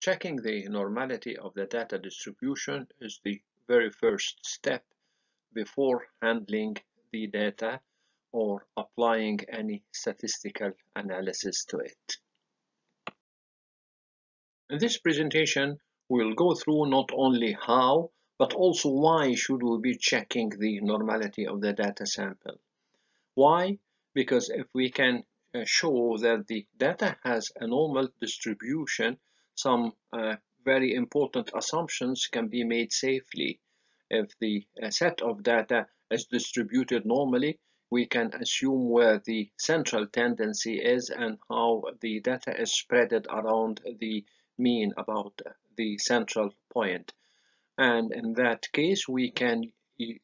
Checking the normality of the data distribution is the very first step before handling the data or applying any statistical analysis to it. In this presentation, we'll go through not only how, but also why should we be checking the normality of the data sample. Why? Because if we can show that the data has a normal distribution, some uh, very important assumptions can be made safely. If the uh, set of data is distributed normally, we can assume where the central tendency is and how the data is spread around the mean about the central point. And in that case, we can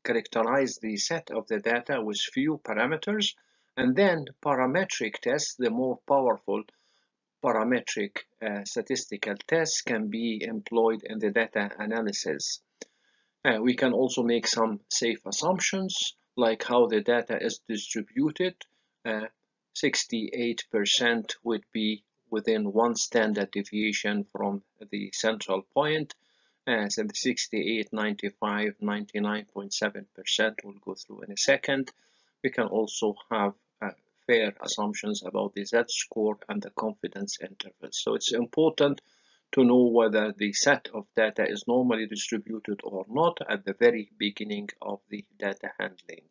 characterize the set of the data with few parameters and then parametric tests, the more powerful parametric uh, statistical tests can be employed in the data analysis. Uh, we can also make some safe assumptions like how the data is distributed. 68% uh, would be within one standard deviation from the central point. Uh, so 68, 95, 99.7% we'll go through in a second. We can also have fair assumptions about the z-score and the confidence intervals. So it's important to know whether the set of data is normally distributed or not at the very beginning of the data handling.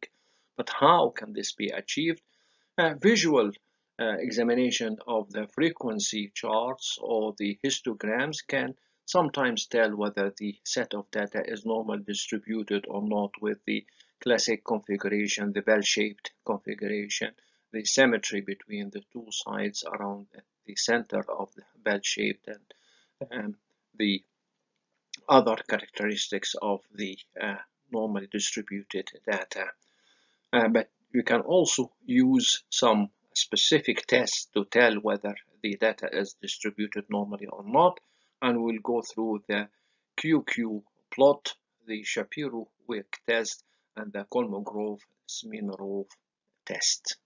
But how can this be achieved? A visual uh, examination of the frequency charts or the histograms can sometimes tell whether the set of data is normally distributed or not with the classic configuration, the bell-shaped configuration the symmetry between the two sides around the center of the bell-shaped and um, the other characteristics of the uh, normally distributed data. Uh, but you can also use some specific tests to tell whether the data is distributed normally or not and we'll go through the QQ plot, the Shapiro-Wilk test and the Kolmogorov-Smirnov test.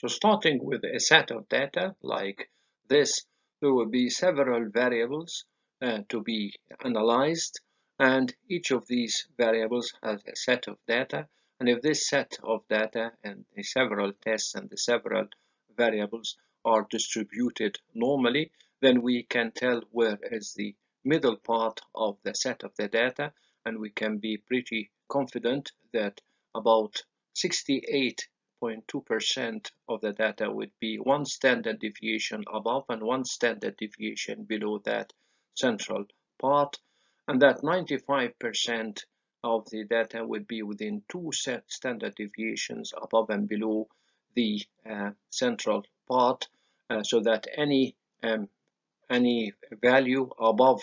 So starting with a set of data like this, there will be several variables uh, to be analyzed and each of these variables has a set of data. And if this set of data and the several tests and the several variables are distributed normally then we can tell where is the middle part of the set of the data. And we can be pretty confident that about 68 0.2% of the data would be one standard deviation above and one standard deviation below that central part and that 95% of the data would be within two standard deviations above and below the uh, central part uh, so that any um, any value above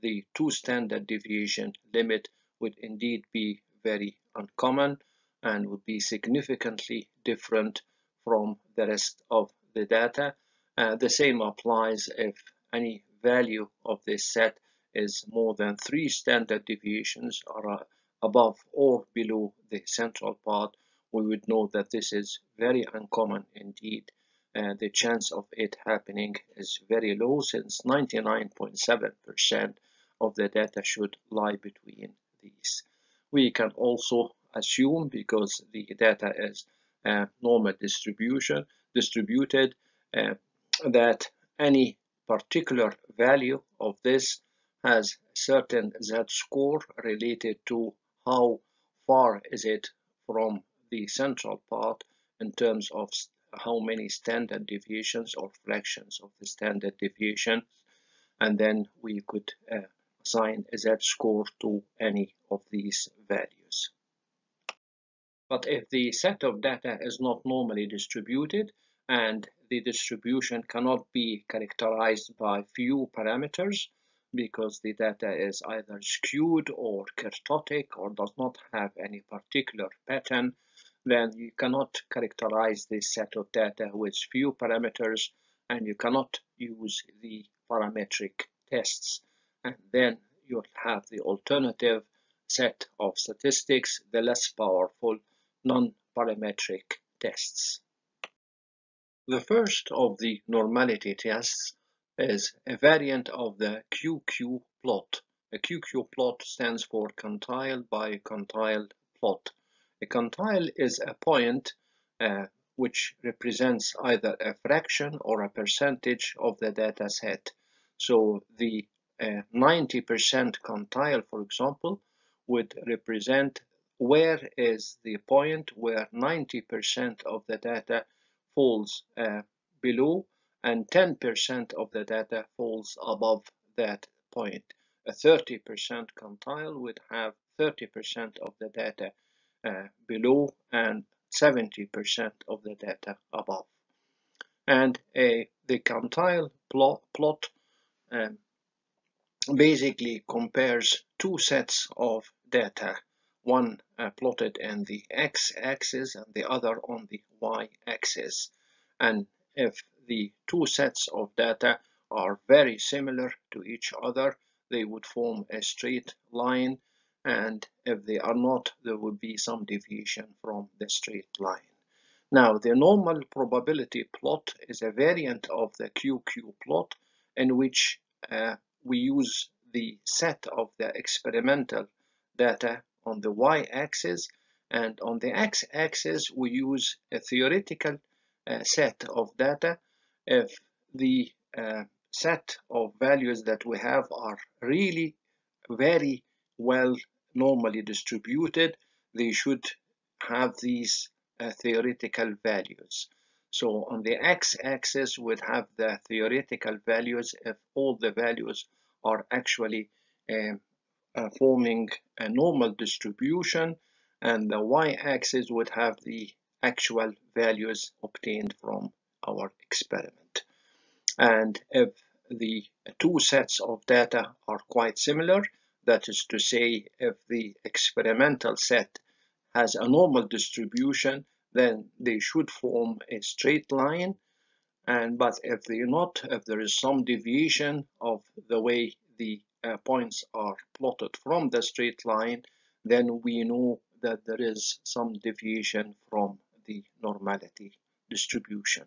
the two standard deviation limit would indeed be very uncommon and would be significantly different from the rest of the data. Uh, the same applies if any value of this set is more than three standard deviations or uh, above or below the central part, we would know that this is very uncommon indeed. Uh, the chance of it happening is very low since 99.7% of the data should lie between these. We can also assume because the data is uh, normal distribution distributed uh, that any particular value of this has a certain z-score related to how far is it from the central part in terms of how many standard deviations or fractions of the standard deviation and then we could uh, assign a z-score to any of these values. But if the set of data is not normally distributed and the distribution cannot be characterized by few parameters because the data is either skewed or kurtotic or does not have any particular pattern, then you cannot characterize this set of data with few parameters and you cannot use the parametric tests. And then you'll have the alternative set of statistics, the less powerful non-parametric tests. The first of the normality tests is a variant of the QQ plot. A QQ plot stands for quantile by quantile plot. A quantile is a point uh, which represents either a fraction or a percentage of the data set. So the 90% uh, quantile, for example, would represent where is the point where 90% of the data falls uh, below and 10% of the data falls above that point. A 30% quantile would have 30% of the data uh, below and 70% of the data above. And a, the quantile plot, plot um, basically compares two sets of data, one uh, plotted in the x-axis and the other on the y-axis. And if the two sets of data are very similar to each other, they would form a straight line and if they are not, there would be some deviation from the straight line. Now, the normal probability plot is a variant of the QQ plot in which uh, we use the set of the experimental data on the y-axis and on the x-axis we use a theoretical uh, set of data if the uh, set of values that we have are really very well normally distributed, they should have these uh, theoretical values. So on the x-axis we'd have the theoretical values if all the values are actually uh, forming a normal distribution and the y-axis would have the actual values obtained from our experiment. And if the two sets of data are quite similar, that is to say, if the experimental set has a normal distribution, then they should form a straight line. And but if they're not, if there is some deviation of the way the Uh, points are plotted from the straight line, then we know that there is some deviation from the normality distribution.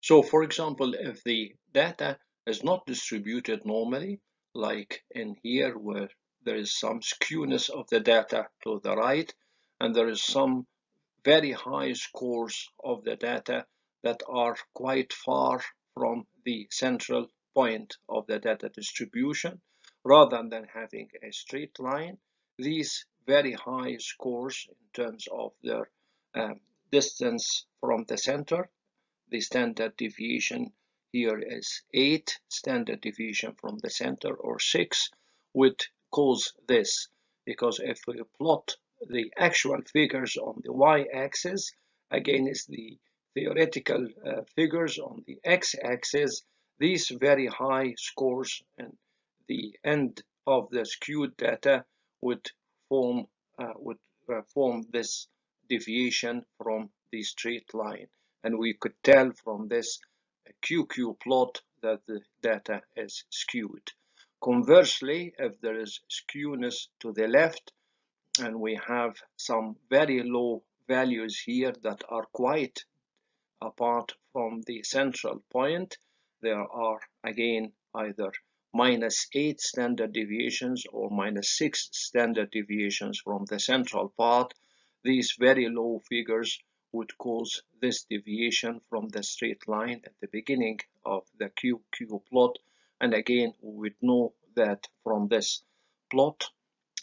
So for example, if the data is not distributed normally, like in here where there is some skewness of the data to the right and there is some very high scores of the data that are quite far from the central point of the data distribution rather than having a straight line these very high scores in terms of their um, distance from the center. The standard deviation here is 8 standard deviation from the center or 6 would cause this. Because if we plot the actual figures on the y-axis again against the theoretical uh, figures on the x-axis these very high scores and the end of the skewed data would form uh, would uh, form this deviation from the straight line and we could tell from this QQ plot that the data is skewed. Conversely, if there is skewness to the left and we have some very low values here that are quite apart from the central point, there are again either minus 8 standard deviations or minus 6 standard deviations from the central part. These very low figures would cause this deviation from the straight line at the beginning of the QQ plot and again we would know that from this plot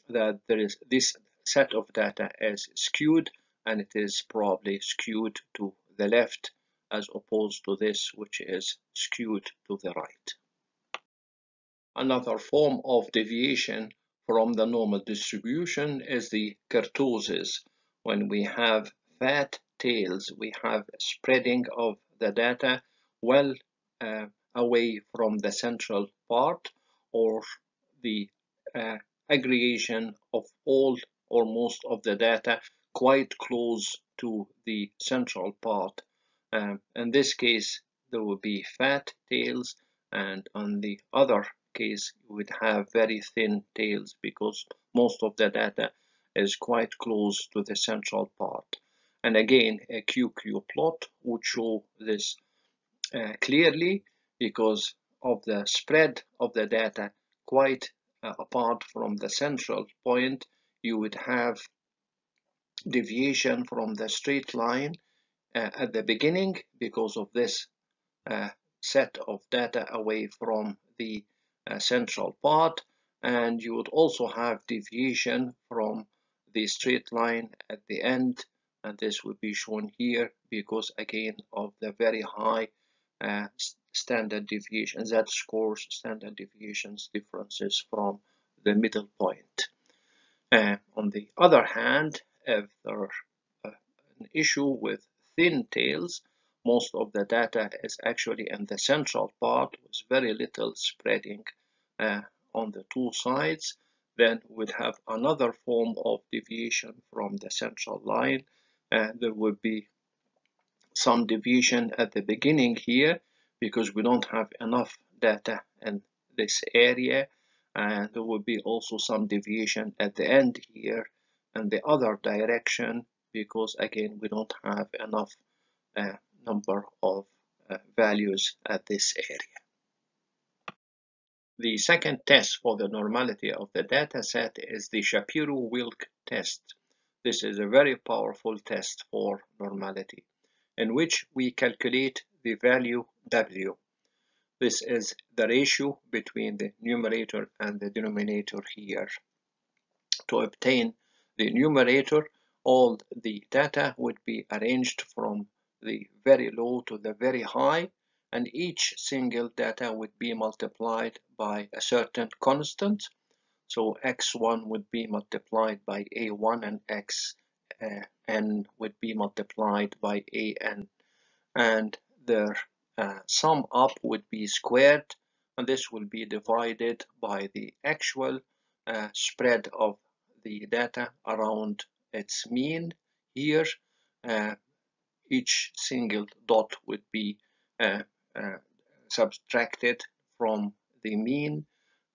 that there is this set of data is skewed and it is probably skewed to the left as opposed to this which is skewed to the right. Another form of deviation from the normal distribution is the kurtosis when we have fat tails, we have spreading of the data well uh, away from the central part or the uh, aggregation of all or most of the data quite close to the central part. Um, in this case, there would be fat tails and on the other case, you would have very thin tails because most of the data is quite close to the central part And again, a QQ plot would show this uh, clearly because of the spread of the data quite uh, apart from the central point. You would have deviation from the straight line uh, at the beginning because of this uh, set of data away from the uh, central part. And you would also have deviation from the straight line at the end. And this would be shown here because again of the very high uh, standard deviation z scores standard deviations differences from the middle point. Uh, on the other hand if there's uh, an issue with thin tails. Most of the data is actually in the central part with very little spreading uh, on the two sides. Then we'd have another form of deviation from the central line. And there would be some deviation at the beginning here because we don't have enough data in this area. And there will be also some deviation at the end here in the other direction because again we don't have enough uh, number of uh, values at this area. The second test for the normality of the data set is the Shapiro-Wilk test. This is a very powerful test for normality in which we calculate the value W. This is the ratio between the numerator and the denominator here. To obtain the numerator, all the data would be arranged from the very low to the very high and each single data would be multiplied by a certain constant. So x1 would be multiplied by a1 and x uh, n would be multiplied by an and their uh, sum up would be squared and this will be divided by the actual uh, spread of the data around its mean here uh, each single dot would be uh, uh, subtracted from the mean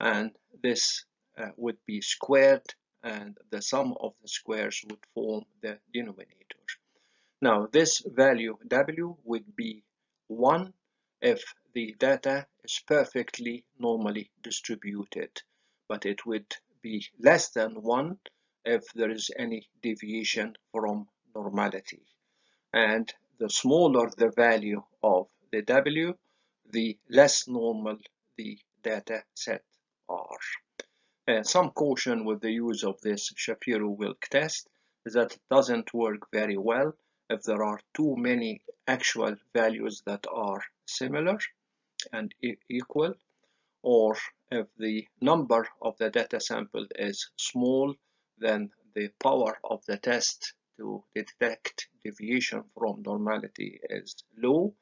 and this uh, would be squared and the sum of the squares would form the denominator. Now this value w would be 1 if the data is perfectly normally distributed but it would be less than 1 if there is any deviation from normality and the smaller the value of the W, the less normal the data set are. Some caution with the use of this Shapiro-Wilk test is that it doesn't work very well if there are too many actual values that are similar and e equal or if the number of the data sample is small then the power of the test to detect deviation from normality is low.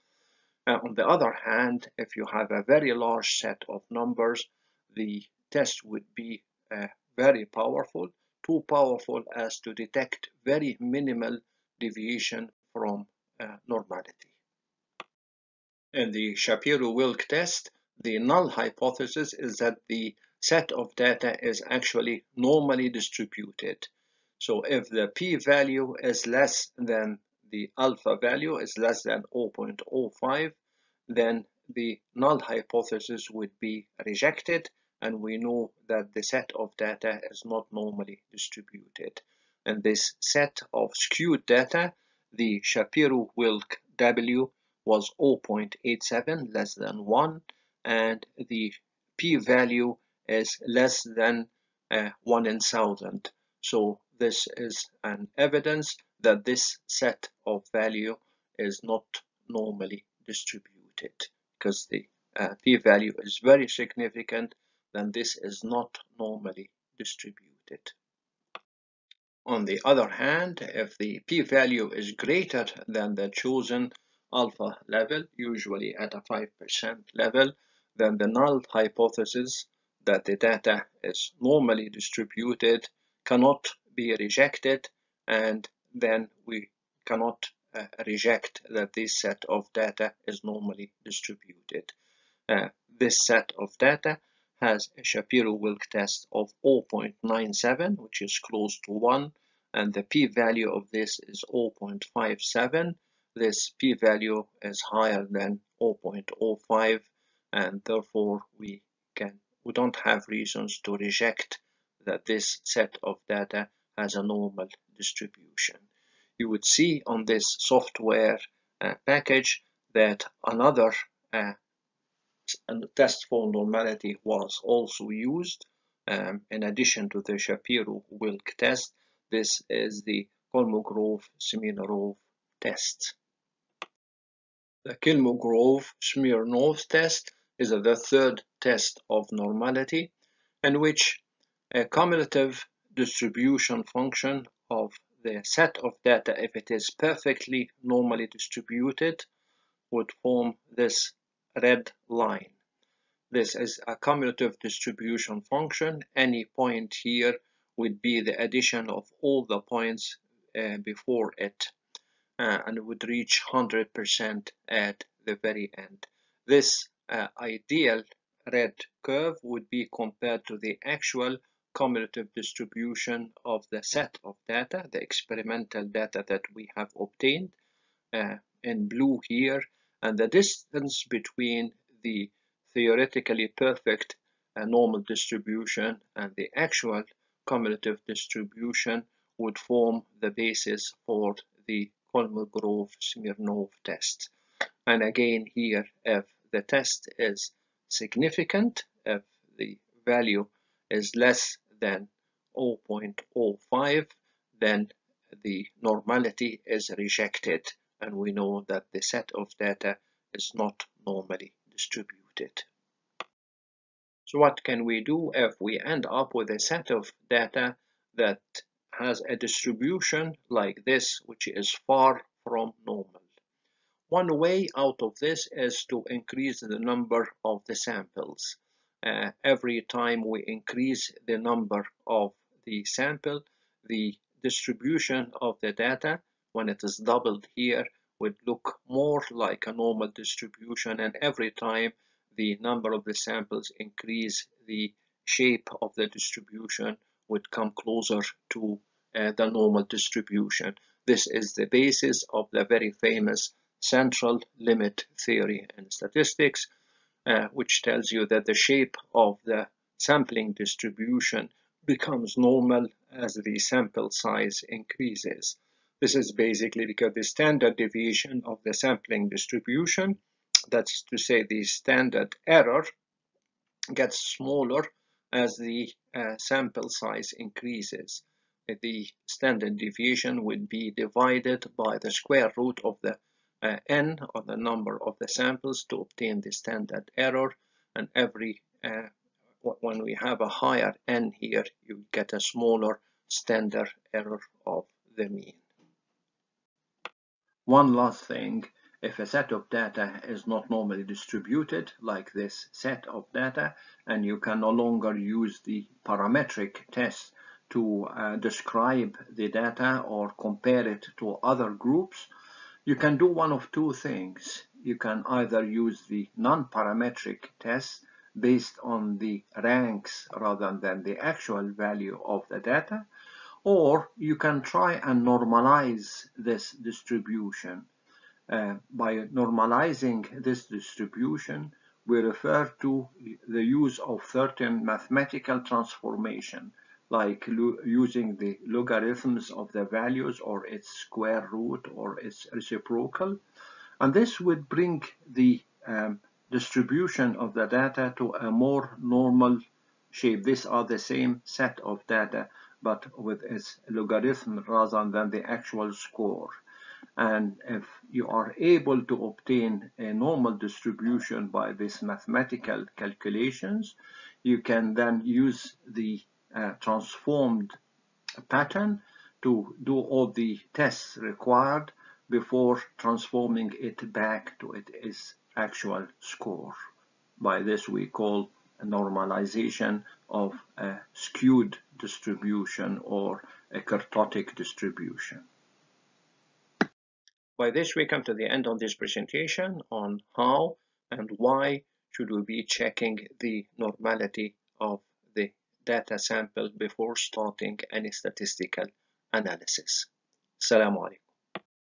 Uh, on the other hand, if you have a very large set of numbers, the test would be uh, very powerful, too powerful as to detect very minimal deviation from uh, normality. In the Shapiro-Wilk test, the null hypothesis is that the set of data is actually normally distributed so if the p-value is less than the alpha value is less than 0.05, then the null hypothesis would be rejected and we know that the set of data is not normally distributed. And this set of skewed data, the Shapiro-Wilk W was 0.87 less than 1 and the p-value is less than uh, 1 in 1000. So this is an evidence that this set of value is not normally distributed because the uh, p-value is very significant then this is not normally distributed. On the other hand, if the p-value is greater than the chosen alpha level, usually at a 5% level, then the null hypothesis that the data is normally distributed cannot be rejected and then we cannot uh, reject that this set of data is normally distributed. Uh, this set of data has a Shapiro-Wilk test of 0.97 which is close to 1 and the p-value of this is 0.57 this p-value is higher than 0.05 and therefore we can we don't have reasons to reject that this set of data has a normal distribution. You would see on this software uh, package that another uh, test for normality was also used um, in addition to the Shapiro-Wilk test. This is the Kolmogorov-Smirnov test. The Kolmogorov-Smirnov test is the third test of normality in which a cumulative distribution function of the set of data if it is perfectly normally distributed would form this red line. This is a cumulative distribution function. Any point here would be the addition of all the points uh, before it uh, and would reach 100% at the very end. This ideal red curve would be compared to the actual cumulative distribution of the set of data, the experimental data that we have obtained uh, in blue here, and the distance between the theoretically perfect uh, normal distribution and the actual cumulative distribution would form the basis for the Kolmogorov-Smirnov test. And again here, if the test is significant, if the value is less than 0.05, then the normality is rejected and we know that the set of data is not normally distributed. So what can we do if we end up with a set of data that has a distribution like this which is far from normal? One way out of this is to increase the number of the samples. Uh, every time we increase the number of the sample, the distribution of the data, when it is doubled here, would look more like a normal distribution and every time the number of the samples increase, the shape of the distribution would come closer to uh, the normal distribution. This is the basis of the very famous central limit theory in statistics, uh, which tells you that the shape of the sampling distribution becomes normal as the sample size increases. This is basically because the standard deviation of the sampling distribution, that's to say the standard error, gets smaller as the uh, sample size increases. The standard deviation would be divided by the square root of the n or the number of the samples to obtain the standard error and every uh, when we have a higher n here you get a smaller standard error of the mean. One last thing, if a set of data is not normally distributed like this set of data and you can no longer use the parametric test to uh, describe the data or compare it to other groups you can do one of two things. You can either use the non-parametric test based on the ranks rather than the actual value of the data, or you can try and normalize this distribution. Uh, by normalizing this distribution, we refer to the use of certain mathematical transformation like using the logarithms of the values or its square root or its reciprocal. And this would bring the um, distribution of the data to a more normal shape. These are the same set of data, but with its logarithm rather than the actual score. And if you are able to obtain a normal distribution by these mathematical calculations, you can then use the transformed pattern to do all the tests required before transforming it back to its actual score. By this we call a normalization of a skewed distribution or a kurtotic distribution. By this we come to the end of this presentation on how and why should we be checking the normality of data sample before starting any statistical analysis. Assalamu alaikum.